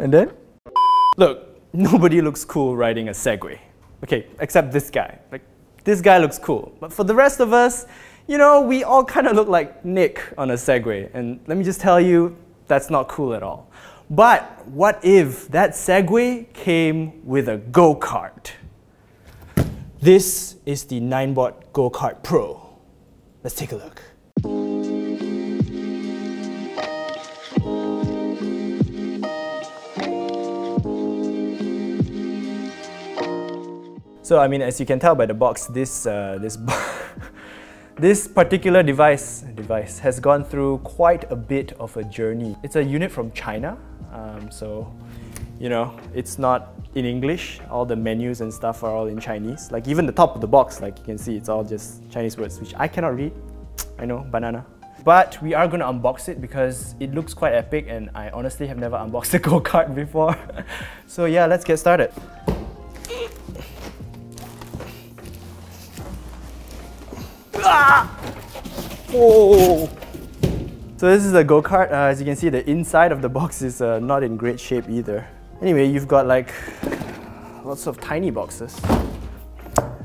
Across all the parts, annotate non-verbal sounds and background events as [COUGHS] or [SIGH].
And then, look, [LAUGHS] nobody looks cool riding a Segway. Okay, except this guy. Like, this guy looks cool. But for the rest of us, you know, we all kind of look like Nick on a Segway. And let me just tell you, that's not cool at all. But what if that Segway came with a go-kart? This is the Ninebot Go-Kart Pro. Let's take a look. So I mean, as you can tell by the box, this uh, this [LAUGHS] this particular device device has gone through quite a bit of a journey. It's a unit from China, um, so you know it's not in English. All the menus and stuff are all in Chinese. Like even the top of the box, like you can see, it's all just Chinese words, which I cannot read. I know, banana. But we are going to unbox it because it looks quite epic and I honestly have never unboxed a go-kart [LAUGHS] before. so yeah, let's get started. Ah! Oh! So this is a go-kart. Uh, as you can see, the inside of the box is uh, not in great shape either. Anyway, you've got like lots of tiny boxes.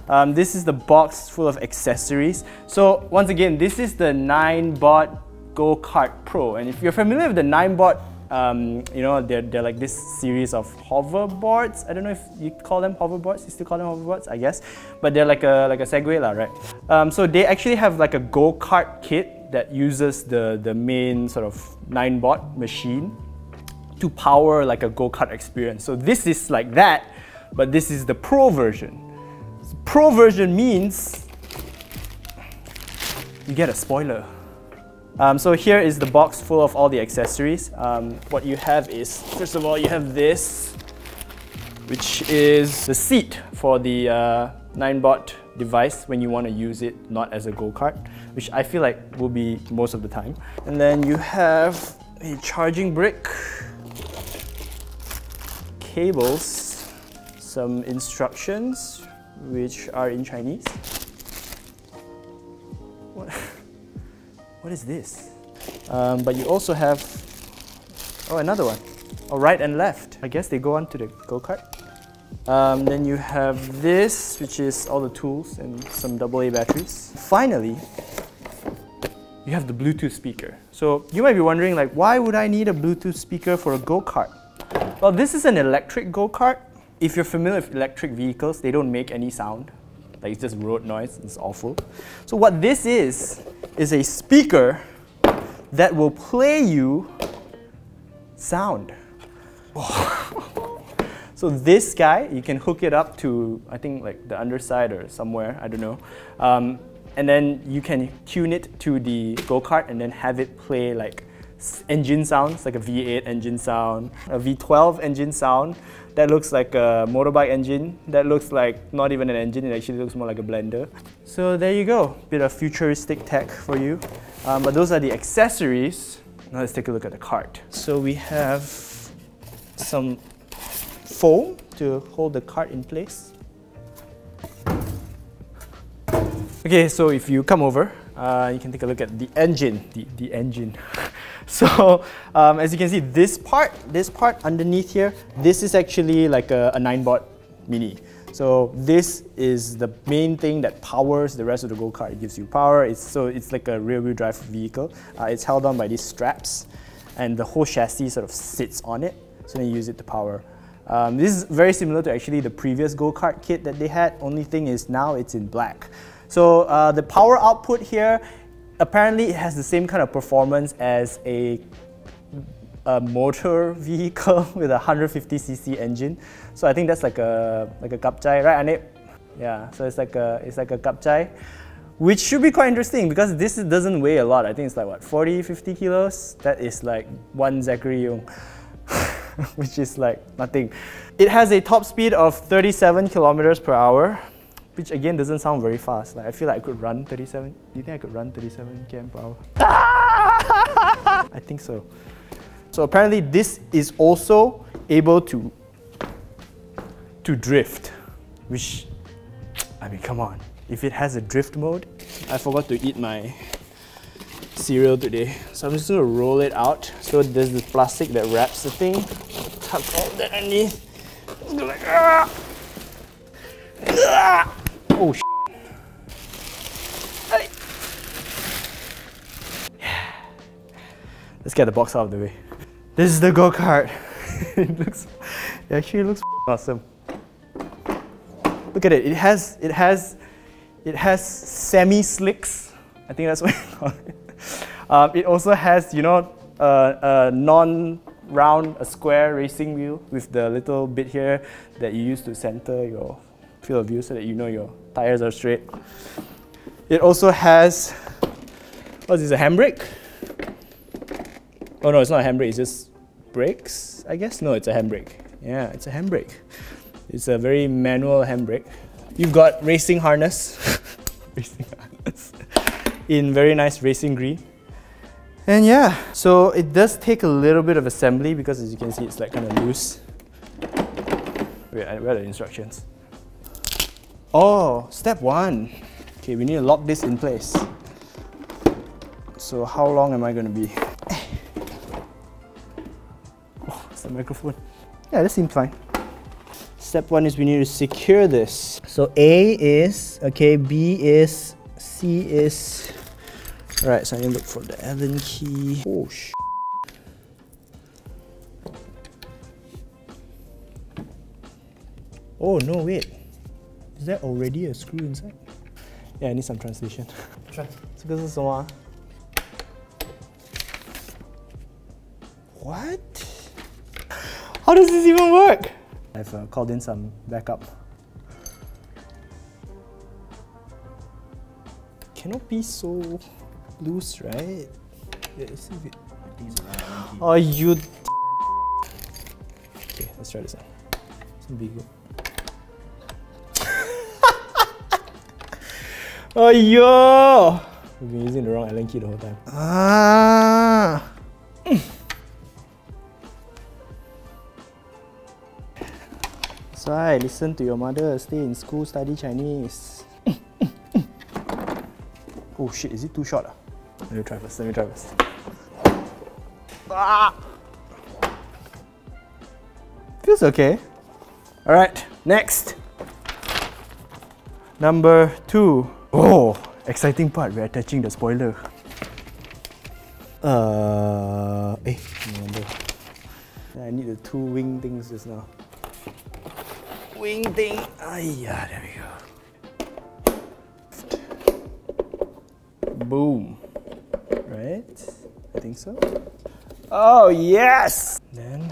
Um, this is the box full of accessories. So once again, this is the Ninebot Go-Kart Pro. And if you're familiar with the Ninebot um, you know, they're, they're like this series of hoverboards. I don't know if you call them hoverboards. You still call them hoverboards, I guess. But they're like a like a Segway, lah, right? Um, so they actually have like a go kart kit that uses the the main sort of Ninebot machine to power like a go kart experience. So this is like that, but this is the pro version. Pro version means you get a spoiler. Um, so here is the box full of all the accessories. Um, what you have is, first of all, you have this, which is the seat for the uh, Ninebot device when you want to use it not as a go-kart, which I feel like will be most of the time. And then you have a charging brick, cables, some instructions, which are in Chinese. What is this? Um, but you also have, oh, another one. Oh, right and left. I guess they go onto the go-kart. Um, then you have this, which is all the tools and some AA batteries. Finally, you have the Bluetooth speaker. So you might be wondering, like, why would I need a Bluetooth speaker for a go-kart? Well, this is an electric go-kart. If you're familiar with electric vehicles, they don't make any sound. Like it's just road noise, it's awful. So what this is, is a speaker that will play you sound. [LAUGHS] so this guy, you can hook it up to, I think like the underside or somewhere, I don't know. Um, and then you can tune it to the go-kart and then have it play like engine sounds, like a V8 engine sound, a V12 engine sound, that looks like a motorbike engine. That looks like not even an engine, it actually looks more like a blender. So there you go, bit of futuristic tech for you. Um, but those are the accessories. Now let's take a look at the cart. So we have some foam to hold the cart in place. Okay, so if you come over, uh, you can take a look at the engine, the, the engine. [LAUGHS] [LAUGHS] So um, as you can see, this part, this part underneath here, this is actually like a, a Ninebot Mini. So this is the main thing that powers the rest of the go-kart. It gives you power. It's, so it's like a rear-wheel drive vehicle. Uh, it's held on by these straps and the whole chassis sort of sits on it. So then you use it to power. Um, this is very similar to actually the previous go-kart kit that they had. Only thing is now it's in black. So uh, the power output here apparently it has the same kind of performance as a, a motor [LAUGHS] vehicle [LAUGHS] with a 150cc engine. So I think that's like a like a kapchai, right, Anip? Yeah, so it's like a it's like a kapchai, which should be quite interesting because this doesn't weigh a lot. I think it's like what 40, 50 kilos. That is like one Zachary [LAUGHS] which is like nothing. It has a top speed of 37 kilometers per hour which again doesn't sound very fast. Like I feel like I could run 37. Do you think I could run 37 km per hour? [LAUGHS] I think so. So apparently this is also able to to drift, which I mean, come on. If it has a drift mode, I forgot to eat my cereal today. So I'm just gonna roll it out. So there's this plastic that wraps the thing tug all that underneath. Ah! Ah! Oh, sh Hey. Let's get the box out of the way. This is the go-kart. [LAUGHS] it looks, it actually looks awesome. Look at it. It has, it has, it has semi-slicks. I think that's [LAUGHS] what it. Um, it also has, you know, a non-round, a square racing wheel with the little bit here that you use to center your field of view so that you know your tires are straight. It also has, what is this, a handbrake? Oh no, it's not a handbrake, it's just brakes, I guess? No, it's a handbrake. Yeah, it's a handbrake. It's a very manual handbrake. You've got racing harness. [LAUGHS] racing harness. In very nice racing green. And yeah, so it does take a little bit of assembly because as you can see, it's like kind of loose. Wait, where are the instructions? Oh, step one. Okay, we need to lock this in place. So how long am I going to be? microphone. Yeah, this seems fine. Step one is we need to secure this. So A is, okay, B is, C is. All right, so I need to look for the Allen key. Oh, sh Oh, no, wait. Is there already a screw inside? Yeah, I need some translation. [LAUGHS] Trans. What? How does this even work? I've uh, called in some backup. Cannot be so loose, right? Yeah, let's see if it. Oh, you. Okay, let's try this one. It's gonna be good. oh, yo! We've been using the wrong Allen key the whole time. Ah! That's right, listen to your mother, stay in school, study Chinese. [COUGHS] oh shit, is it too short? Ah? Let me try first, let me try first. Ah! Feels okay. Alright, next. Number two. Oh, exciting part, we're attaching the spoiler. Uh, eh, no. I need the two wing things just now. Wing thing. Ah, yeah, there we go. Boom right? I think so. Oh, yes! Then,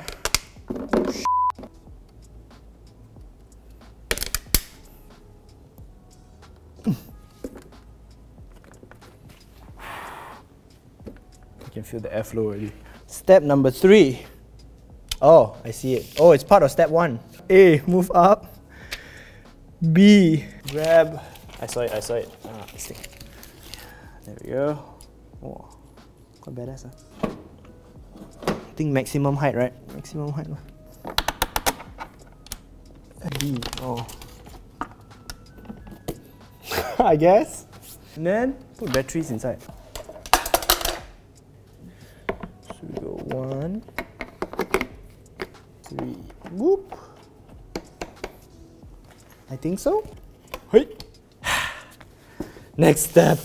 You can feel the airflow already. Step number three. Oh, I see it. Oh, it's part of step one. A, move up. B, grab. I saw it, I saw it. Ah, this thing. There we go. Oh, quite badass. Huh? I think maximum height, right? Maximum height. D. Oh. [LAUGHS] I guess. And then put batteries inside. So we go one, three, whoop. I think so. Hey. [SIGHS] Next step.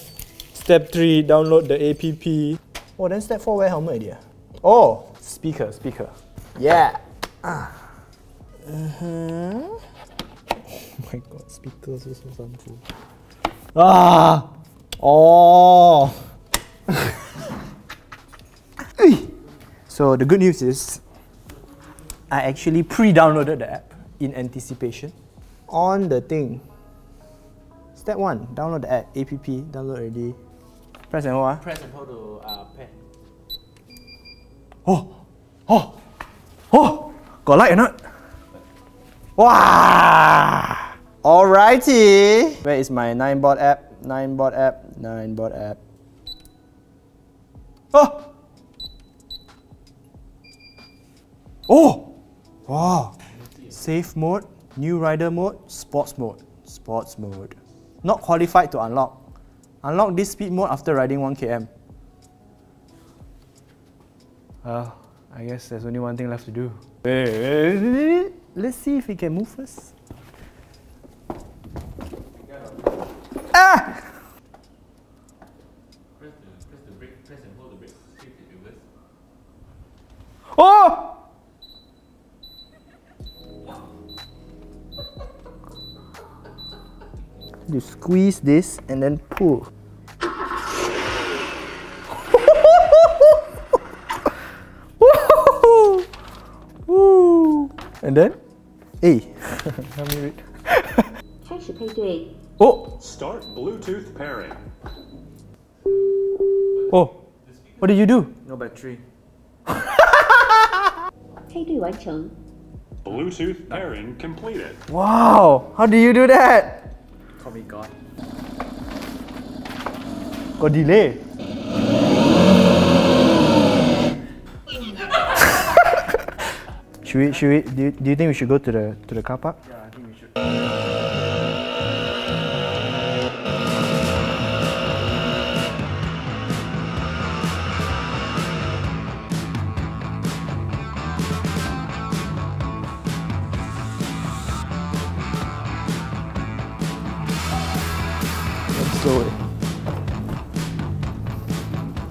Step 3, download the app. Oh, then step 4, wear helmet idea. Oh, speaker, speaker. Yeah. Ah. Uh-huh. [LAUGHS] Oh my god, speakers are so harmful. Ah! Oh! [LAUGHS] so the good news is, I actually pre-downloaded the app in anticipation on the thing. Step 1, download the app, app, download already. Press and hold. Ah. Press and hold to uh, pair. Oh! Oh! Oh! Got light or not? Wow! Alrighty! Where is my Ninebot app? Ninebot app, Ninebot app. Oh! Oh! Wow! Safe mode, new rider mode, sports mode. Sports mode. Not qualified to unlock. Unlock this speed mode after riding 1 km. Well, I guess there's only one thing left to do. Wait, wait, wait, Let's see if we can move first. Ah! Press You squeeze this and then pull. [LAUGHS] Woo! Woo! And then, hey, [LAUGHS] let me read. 开始配对， Oh, Start Bluetooth pairing. oh, what did you do? No battery. [LAUGHS] 配对完成， Bluetooth pairing completed. Wow, how do you do that? Call me God. Got delay. [LAUGHS] should we? Should we? Do you, do you think we should go to the to the car park? Yeah,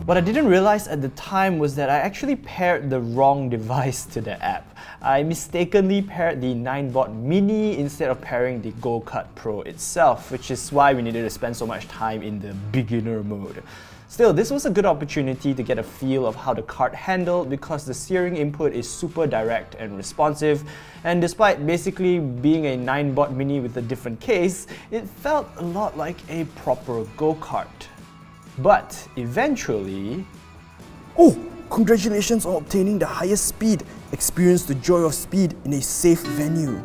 What I didn't realize at the time was that I actually paired the wrong [LAUGHS] device to the app. I mistakenly paired the Ninebot Mini instead of pairing the Go-Kart Pro itself, which is why we needed to spend so much time in the beginner mode. Still, this was a good opportunity to get a feel of how the cart handled because the steering input is super direct and responsive, and despite basically being a Ninebot Mini with a different case, it felt a lot like a proper go-kart. But eventually... Oh! Congratulations on obtaining the highest speed! Experience the joy of speed in a safe venue.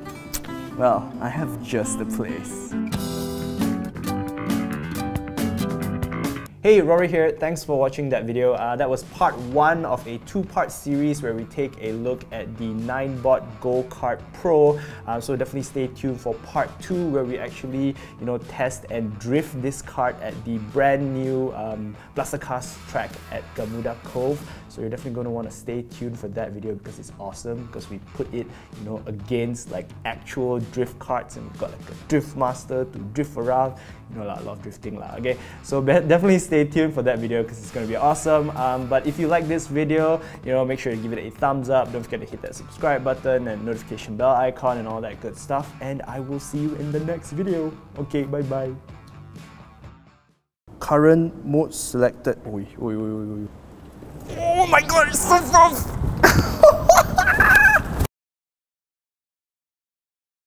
Well, I have just the place. Hey, Rory here. Thanks for watching that video. Uh, that was part one of a two-part series where we take a look at the Ninebot Go-Kart Pro. Uh, so definitely stay tuned for part two where we actually, you know, test and drift this kart at the brand new um, Cast track at Gamuda Cove. So you're definitely going to want to stay tuned for that video because it's awesome because we put it, you know, against like actual drift carts and we've got like a drift master to drift around. You know, like, a lot of drifting lah. Okay, so definitely stay tuned for that video because it's going to be awesome. Um, but if you like this video, you know, make sure to give it a thumbs up. Don't forget to hit that subscribe button and notification bell icon and all that good stuff. And I will see you in the next video. Okay, bye bye. Current mode selected. Oi, oi, oi, oi. Oh my god, it's so soft!